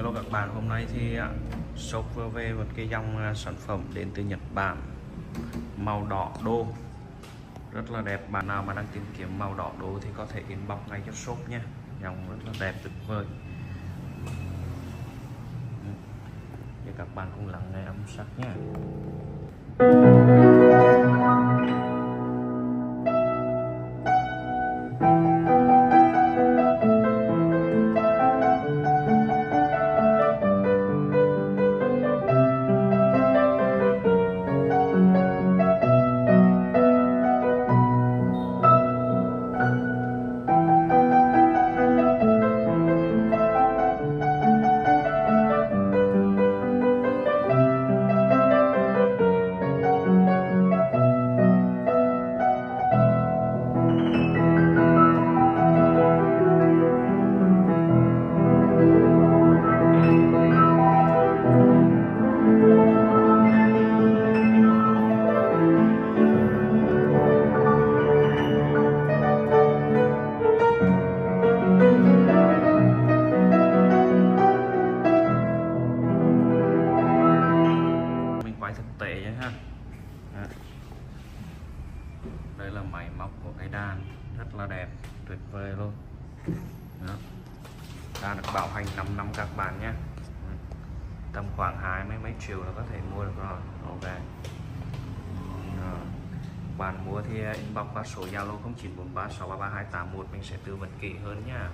Hello các bạn, hôm nay thì shop vừa về một cái dòng à, sản phẩm đến từ Nhật Bản màu đỏ đô. Rất là đẹp bạn nào mà đang tìm kiếm màu đỏ đô thì có thể inbox ngay cho shop nha. Dòng rất là đẹp tuyệt vời. Để các bạn cùng lắng nghe âm sắc nha. Vậy ha Đó. đây là máy móc của cái đàn, rất là đẹp, tuyệt vời luôn Đó. đàn được bảo hành 5 năm các bạn nhé tầm khoảng hai mấy mấy triệu là có thể mua được rồi, ok Đó. bạn mua thì inbox qua số Zalo 0943633281 mình sẽ tư vấn kỹ hơn nha